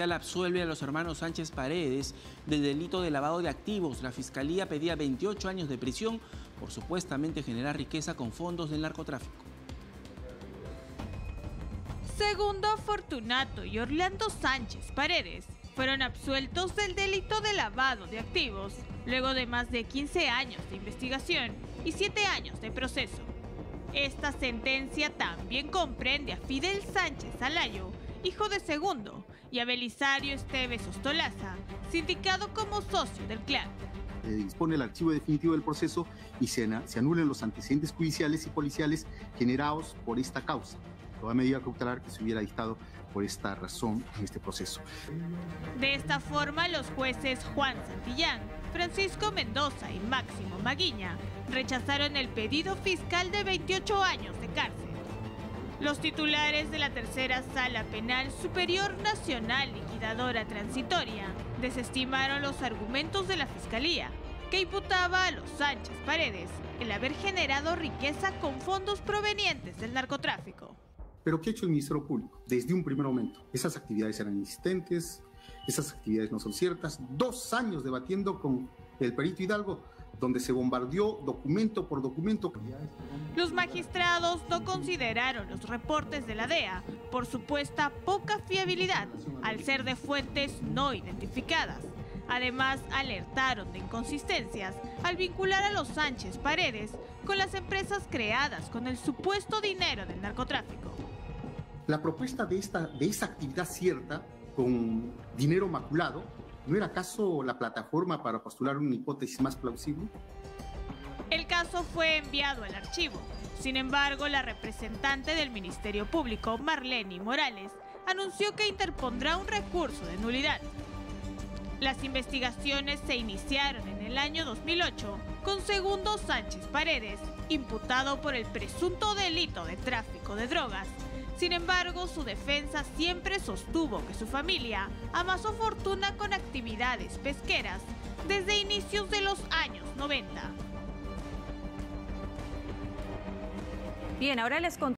absuelve a los hermanos Sánchez Paredes del delito de lavado de activos. La fiscalía pedía 28 años de prisión por supuestamente generar riqueza con fondos del narcotráfico. Segundo Fortunato y Orlando Sánchez Paredes fueron absueltos del delito de lavado de activos, luego de más de 15 años de investigación y 7 años de proceso. Esta sentencia también comprende a Fidel Sánchez Alayo, hijo de Segundo, y a Belisario Esteves Ostolaza, sindicado como socio del clan. Eh, dispone el archivo definitivo del proceso y se, se anulen los antecedentes judiciales y policiales generados por esta causa. Toda medida cautelar que se hubiera dictado por esta razón en este proceso. De esta forma, los jueces Juan Santillán, Francisco Mendoza y Máximo Maguiña rechazaron el pedido fiscal de 28 años de cárcel. Los titulares de la Tercera Sala Penal Superior Nacional Liquidadora Transitoria desestimaron los argumentos de la Fiscalía, que imputaba a los Sánchez Paredes el haber generado riqueza con fondos provenientes del narcotráfico. Pero ¿qué ha hecho el Ministerio Público? Desde un primer momento. Esas actividades eran inexistentes, esas actividades no son ciertas. Dos años debatiendo con el perito Hidalgo donde se bombardeó documento por documento. Los magistrados no consideraron los reportes de la DEA por supuesta poca fiabilidad al ser de fuentes no identificadas. Además, alertaron de inconsistencias al vincular a los Sánchez Paredes con las empresas creadas con el supuesto dinero del narcotráfico. La propuesta de, esta, de esa actividad cierta con dinero maculado ¿No era acaso la plataforma para postular una hipótesis más plausible? El caso fue enviado al archivo. Sin embargo, la representante del Ministerio Público, Marlene Morales, anunció que interpondrá un recurso de nulidad. Las investigaciones se iniciaron en el año 2008 con Segundo Sánchez Paredes, imputado por el presunto delito de tráfico de drogas sin embargo, su defensa siempre sostuvo que su familia amasó fortuna con actividades pesqueras desde inicios de los años 90. Bien, ahora les